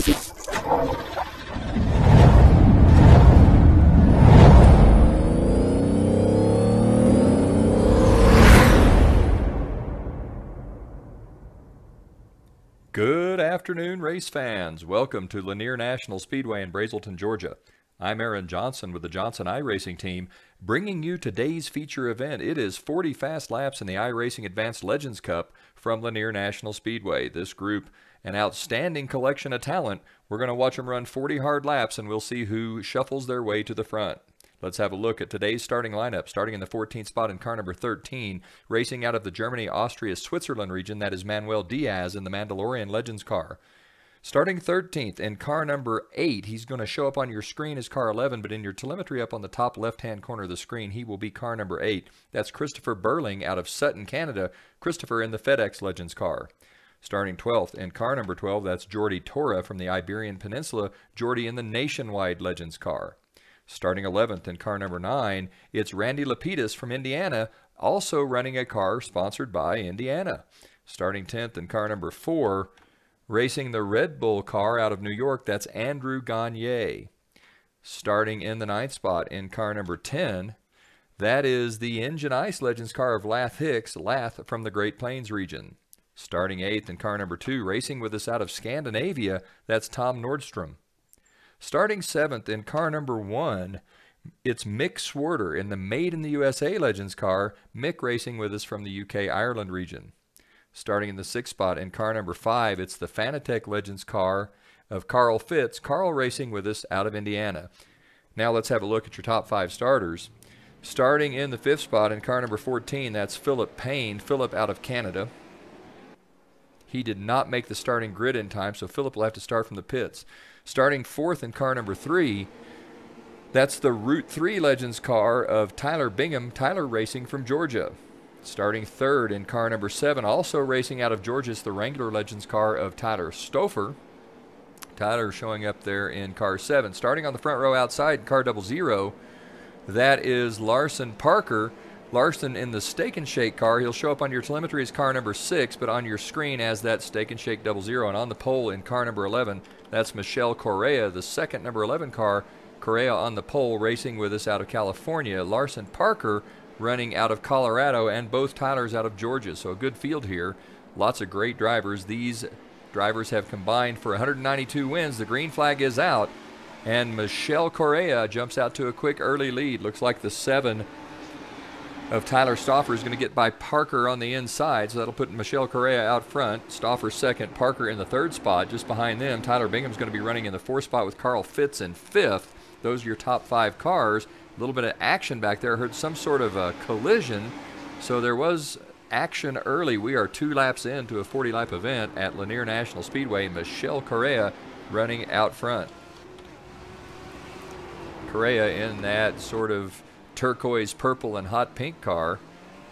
Good afternoon, race fans. Welcome to Lanier National Speedway in Braselton, Georgia. I'm Aaron Johnson with the Johnson iRacing team, bringing you today's feature event. It is 40 fast laps in the iRacing Advanced Legends Cup from Lanier National Speedway. This group, an outstanding collection of talent. We're going to watch them run 40 hard laps, and we'll see who shuffles their way to the front. Let's have a look at today's starting lineup. Starting in the 14th spot in car number 13, racing out of the Germany, Austria, Switzerland region, that is Manuel Diaz in the Mandalorian Legends car. Starting 13th in car number 8, he's going to show up on your screen as car 11, but in your telemetry up on the top left-hand corner of the screen, he will be car number 8. That's Christopher Burling out of Sutton, Canada. Christopher in the FedEx Legends car. Starting 12th in car number 12, that's Jordi Torra from the Iberian Peninsula. Jordi in the Nationwide Legends car. Starting 11th in car number 9, it's Randy Lapidus from Indiana, also running a car sponsored by Indiana. Starting 10th in car number 4, racing the Red Bull car out of New York, that's Andrew Gonyea. Starting in the ninth spot in car number 10, that is the Engine Ice Legends car of Lath Hicks, Lath from the Great Plains region. Starting eighth in car number two, racing with us out of Scandinavia, that's Tom Nordstrom. Starting seventh in car number one, it's Mick Sworder in the Made in the USA Legends car, Mick racing with us from the UK Ireland region. Starting in the sixth spot in car number five, it's the Fanatec Legends car of Carl Fitz, Carl racing with us out of Indiana. Now let's have a look at your top five starters. Starting in the fifth spot in car number 14, that's Philip Payne, Philip out of Canada. He did not make the starting grid in time, so Philip will have to start from the pits. Starting fourth in car number three, that's the Route 3 Legends car of Tyler Bingham, Tyler Racing from Georgia. Starting third in car number seven, also racing out of Georgia, is the Wrangler Legends car of Tyler Stauffer. Tyler showing up there in car seven. Starting on the front row outside, car double zero, that is Larson Parker. Larson in the Steak and Shake car. He'll show up on your telemetry as car number six, but on your screen as that Steak and Shake double zero. And on the pole in car number 11, that's Michelle Corriea, the second number 11 car. Corriea on the pole racing with us out of California. Larson Parker running out of Colorado, and both Tylers out of Georgia. So a good field here. Lots of great drivers. These drivers have combined for 192 wins. The green flag is out. And Michelle Corriea jumps out to a quick early lead. Looks like the seven of Tyler Stauffer is going to get by Parker on the inside, so that'll put Michelle Corriea out front. Stauffer second, Parker in the third spot. Just behind them, Tyler Bingham's going to be running in the fourth spot with Carl Fitz in fifth. Those are your top five cars. A little bit of action back there. Heard some sort of a collision, so there was action early. We are two laps into a 40 lap event at Lanier National Speedway. Michelle Corriea running out front. Corriea in that sort of turquoise, purple, and hot pink car.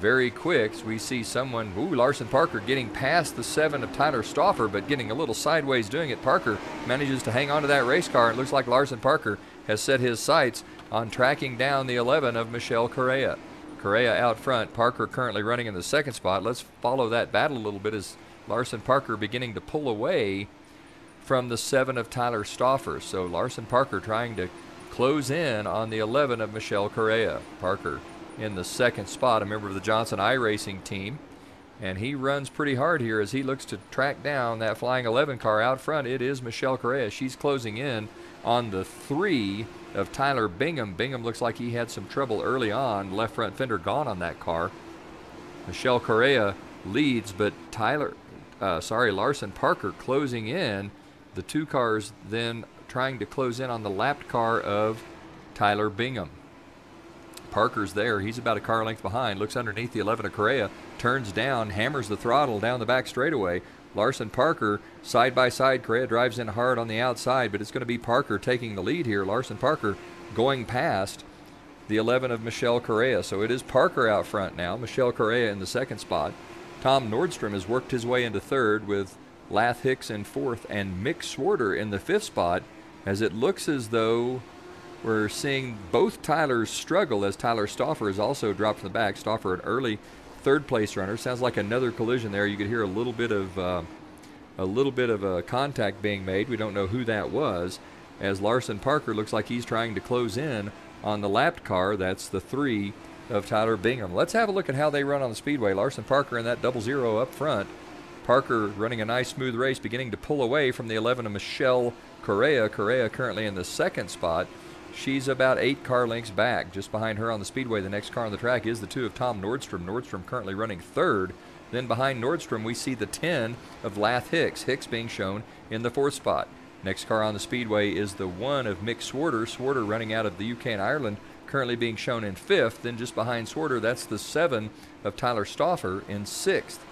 Very quick, we see someone, ooh, Larson Parker getting past the seven of Tyler Stauffer, but getting a little sideways doing it. Parker manages to hang on to that race car. It looks like Larson Parker has set his sights on tracking down the 11 of Michelle Corriea. Corriea out front, Parker currently running in the second spot. Let's follow that battle a little bit as Larson Parker beginning to pull away from the seven of Tyler Stauffer. So Larson Parker trying to close in on the 11 of Michelle Corriea. Parker in the second spot, a member of the Johnson iRacing team. And he runs pretty hard here as he looks to track down that Flying 11 car out front. It is Michelle Corriea. She's closing in on the three of Tyler Bingham. Bingham looks like he had some trouble early on. Left front fender gone on that car. Michelle Corriea leads, but Tyler, uh, sorry, Larson Parker closing in. The two cars then trying to close in on the lapped car of Tyler Bingham. Parker's there. He's about a car length behind. Looks underneath the 11 of Corriea. Turns down, hammers the throttle down the back straightaway. Larson Parker side by side. Corriea drives in hard on the outside, but it's going to be Parker taking the lead here. Larson Parker going past the 11 of Michelle Corriea. So it is Parker out front now. Michelle Corriea in the second spot. Tom Nordstrom has worked his way into third with Lath Hicks in fourth and Mick Sworder in the fifth spot as it looks as though we're seeing both Tylers struggle as Tyler Stauffer is also dropped from the back. Stauffer, an early third place runner. Sounds like another collision there. You could hear a little bit of uh, a little bit of a contact being made. We don't know who that was. As Larson Parker looks like he's trying to close in on the lapped car. That's the three of Tyler Bingham. Let's have a look at how they run on the speedway. Larson Parker in that double zero up front. Parker running a nice smooth race, beginning to pull away from the 11 of Michelle Corriea. Corriea currently in the second spot. She's about eight car lengths back. Just behind her on the speedway, the next car on the track is the two of Tom Nordstrom. Nordstrom currently running third. Then behind Nordstrom, we see the 10 of Lath Hicks. Hicks being shown in the fourth spot. Next car on the speedway is the one of Mick Sworder. Sworder running out of the UK and Ireland, currently being shown in fifth. Then just behind Sworder, that's the seven of Tyler Stauffer in sixth.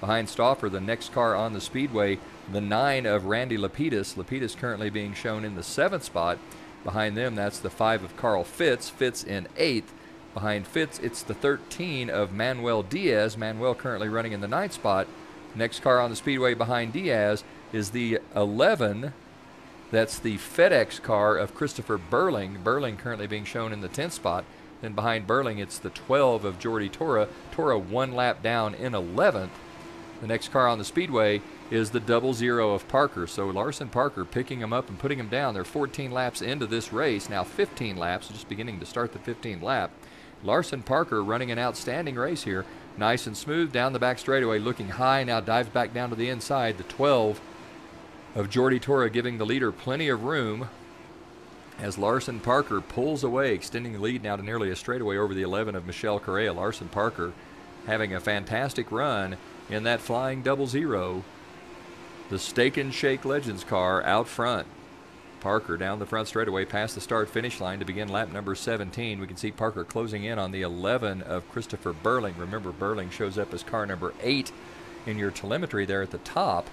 Behind Stauffer, the next car on the speedway, the nine of Randy Lapidus. Lapidus currently being shown in the seventh spot. Behind them, that's the five of Carl Fitz. Fitz in eighth. Behind Fitz, it's the 13 of Manuel Diaz. Manuel currently running in the ninth spot. Next car on the speedway behind Diaz is the 11. That's the FedEx car of Christopher Burling. Burling currently being shown in the 10th spot. Then behind Burling, it's the 12 of Jordi Torra. Torra one lap down in 11th. The next car on the speedway is the double zero of Parker. So Larson Parker picking him up and putting him down. They're 14 laps into this race, now 15 laps, just beginning to start the 15 lap. Larson Parker running an outstanding race here. Nice and smooth down the back straightaway, looking high, now dives back down to the inside. The 12 of Jordi Torra giving the leader plenty of room as Larson Parker pulls away, extending the lead now to nearly a straightaway over the 11 of Michelle Corriea. Larson Parker having a fantastic run in that flying double zero. The Steak and Shake Legends car out front. Parker down the front straightaway past the start finish line to begin lap number 17. We can see Parker closing in on the 11 of Christopher Burling. Remember, Burling shows up as car number 8 in your telemetry there at the top.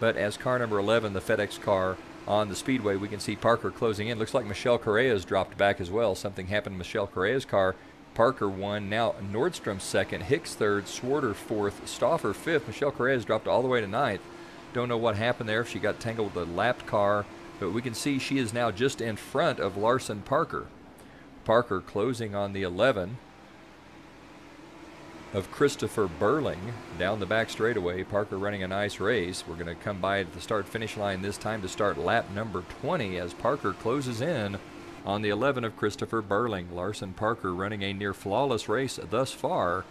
But as car number 11, the FedEx car on the speedway, we can see Parker closing in. Looks like Michelle Corriea's dropped back as well. Something happened to Michelle Corriea's car. Parker won. Now Nordstrom second, Hicks third, Sworder fourth, Stauffer fifth. Michelle Corriea's dropped all the way to ninth. Don't know what happened there, if she got tangled with a lapped car, but we can see she is now just in front of Larson Parker. Parker closing on the 11 of Christopher Burling down the back straightaway. Parker running a nice race. We're going to come by the start finish line this time to start lap number 20 as Parker closes in on the 11 of Christopher Burling. Larson Parker running a near flawless race thus far,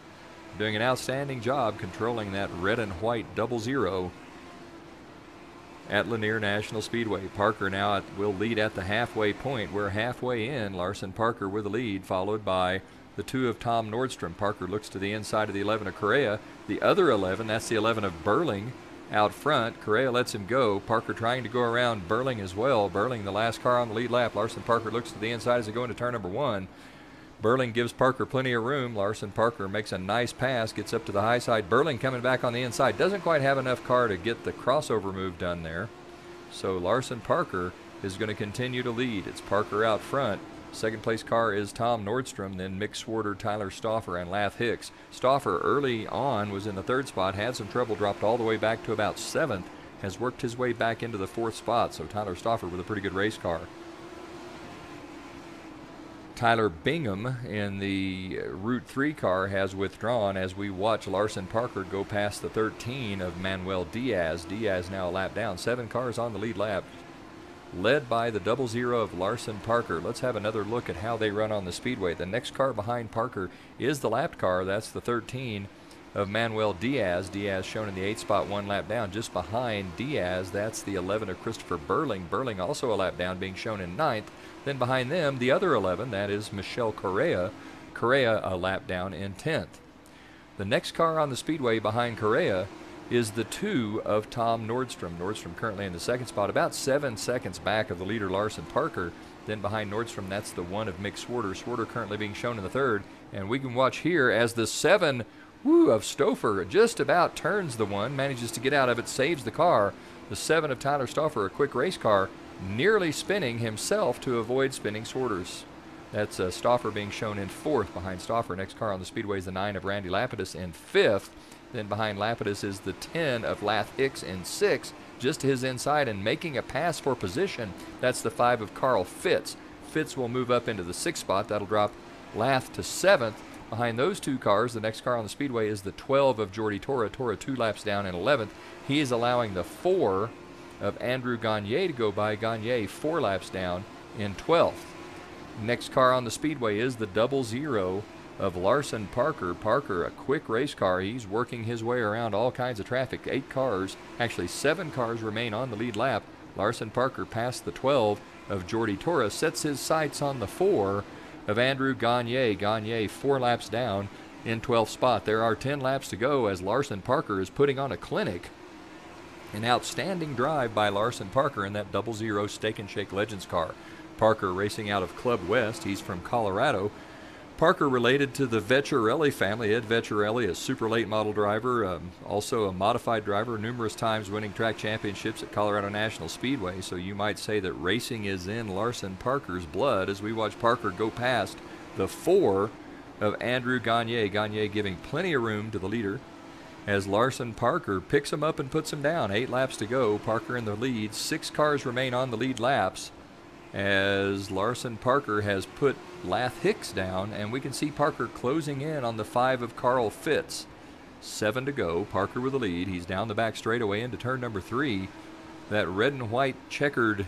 doing an outstanding job controlling that red and white double zero at Lanier National Speedway. Parker now at, will lead at the halfway point. We're halfway in. Larson Parker with the lead, followed by the two of Tom Nordstrom. Parker looks to the inside of the 11 of Corriea. The other 11, that's the 11 of Burling, out front. Corriea lets him go. Parker trying to go around Burling as well. Burling, the last car on the lead lap. Larson Parker looks to the inside as they go into turn number one. Burling gives Parker plenty of room. Larson Parker makes a nice pass, gets up to the high side. Burling coming back on the inside. Doesn't quite have enough car to get the crossover move done there. So Larson Parker is going to continue to lead. It's Parker out front. Second place car is Tom Nordstrom, then Mick Sworder, Tyler Stauffer, and Lath Hicks. Stauffer early on was in the third spot, had some trouble, dropped all the way back to about seventh, has worked his way back into the fourth spot. So Tyler Stauffer with a pretty good race car. Tyler Bingham in the Route 3 car has withdrawn as we watch Larson Parker go past the 13 of Manuel Diaz. Diaz now a lap down. Seven cars on the lead lap led by the double zero of Larson Parker. Let's have another look at how they run on the speedway. The next car behind Parker is the lapped car. That's the 13 of Manuel Diaz. Diaz shown in the eighth spot, one lap down. Just behind Diaz, that's the 11 of Christopher Burling. Burling also a lap down, being shown in ninth. Then behind them, the other 11, that is Michelle Corriea. Corriea a lap down in 10th. The next car on the speedway behind Corriea is the two of Tom Nordstrom. Nordstrom currently in the second spot, about seven seconds back of the leader Larson Parker. Then behind Nordstrom, that's the one of Mick Sworder. Sworder currently being shown in the third. And we can watch here as the seven woo, of Stauffer just about turns the one, manages to get out of it, saves the car. The seven of Tyler Stauffer, a quick race car, nearly spinning himself to avoid spinning Sworders. That's uh, Stauffer being shown in fourth behind Stauffer. Next car on the speedway is the nine of Randy Lapidus in fifth. Then behind Lapidus is the 10 of Lath Hicks in sixth, just to his inside and making a pass for position. That's the five of Carl Fitz. Fitz will move up into the sixth spot. That'll drop Lath to seventh. Behind those two cars, the next car on the speedway is the 12 of Jordi Torra. Torra two laps down in 11th. He is allowing the 4 of Andrew Gonyea to go by. Gonyea four laps down in 12th. Next car on the speedway is the double zero of Larson Parker. Parker, a quick race car. He's working his way around all kinds of traffic. Eight cars, actually seven cars remain on the lead lap. Larson Parker passed the 12 of Jordi Torres, sets his sights on the four of Andrew Gonyea. Gonyea four laps down in 12th spot. There are 10 laps to go as Larson Parker is putting on a clinic. An outstanding drive by Larson Parker in that double zero Steak and Shake Legends car. Parker racing out of Club West. He's from Colorado. Parker related to the Vecchiarelli family. Ed Vecchiarelli, a super late model driver, um, also a modified driver, numerous times winning track championships at Colorado National Speedway. So you might say that racing is in Larson Parker's blood as we watch Parker go past the four of Andrew Gonyea. Gonyea giving plenty of room to the leader as Larson Parker picks him up and puts him down. Eight laps to go. Parker in the lead. Six cars remain on the lead laps as Larson Parker has put Lath Hicks down, and we can see Parker closing in on the five of Carl Fitz. Seven to go. Parker with the lead. He's down the back straightaway into turn number three. That red and white checkered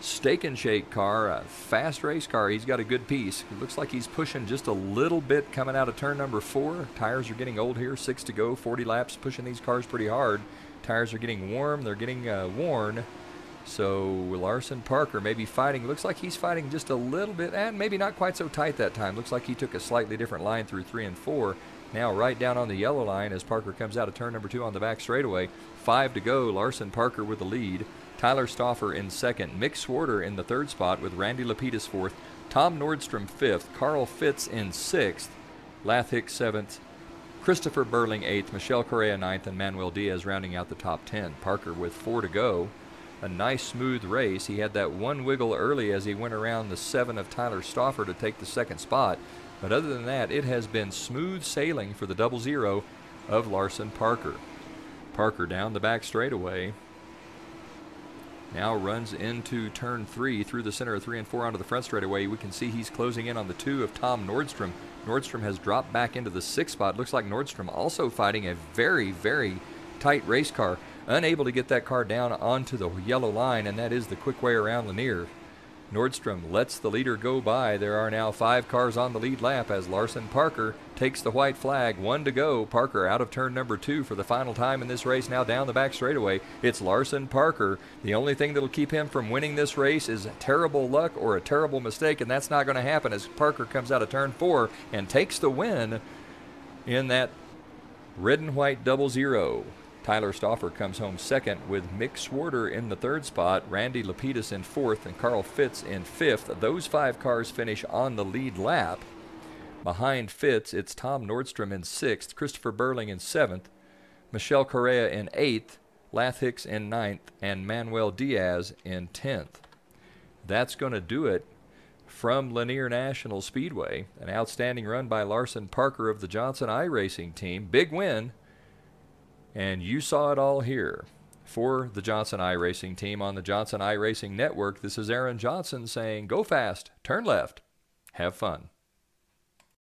steak and shake car, a fast race car. He's got a good piece. It looks like he's pushing just a little bit coming out of turn number four. Tires are getting old here. Six to go. 40 laps pushing these cars pretty hard. Tires are getting warm. They're getting uh, worn. So Larson Parker maybe fighting. Looks like he's fighting just a little bit, and maybe not quite so tight that time. Looks like he took a slightly different line through three and four. Now right down on the yellow line as Parker comes out of turn number two on the back straightaway. Five to go. Larson Parker with the lead. Tyler Stauffer in second. Mick Sworder in the third spot with Randy Lapidus fourth. Tom Nordstrom fifth. Carl Fitz in sixth. Lath Hicks seventh. Christopher Burling eighth. Michelle Corriea ninth. And Manuel Diaz rounding out the top ten. Parker with four to go a nice smooth race. He had that one wiggle early as he went around the seven of Tyler Stauffer to take the second spot. But other than that, it has been smooth sailing for the double zero of Larson Parker. Parker down the back straightaway. Now runs into turn three through the center of three and four onto the front straightaway. We can see he's closing in on the two of Tom Nordstrom. Nordstrom has dropped back into the sixth spot. Looks like Nordstrom also fighting a very, very tight race car unable to get that car down onto the yellow line, and that is the quick way around Lanier. Nordstrom lets the leader go by. There are now five cars on the lead lap as Larson Parker takes the white flag. One to go. Parker out of turn number two for the final time in this race. Now down the back straightaway. It's Larson Parker. The only thing that'll keep him from winning this race is terrible luck or a terrible mistake, and that's not going to happen as Parker comes out of turn four and takes the win in that red and white double zero. Tyler Stauffer comes home second with Mick Sworder in the third spot, Randy Lapidus in fourth, and Carl Fitz in fifth. Those five cars finish on the lead lap. Behind Fitz, it's Tom Nordstrom in sixth, Christopher Burling in seventh, Michelle Corriea in eighth, Lath Hicks in ninth, and Manuel Diaz in tenth. That's going to do it from Lanier National Speedway. An outstanding run by Larson Parker of the Johnson iRacing team. Big win and you saw it all here. For the Johnson iRacing team on the Johnson iRacing Network, this is Aaron Johnson saying, Go fast, turn left, have fun.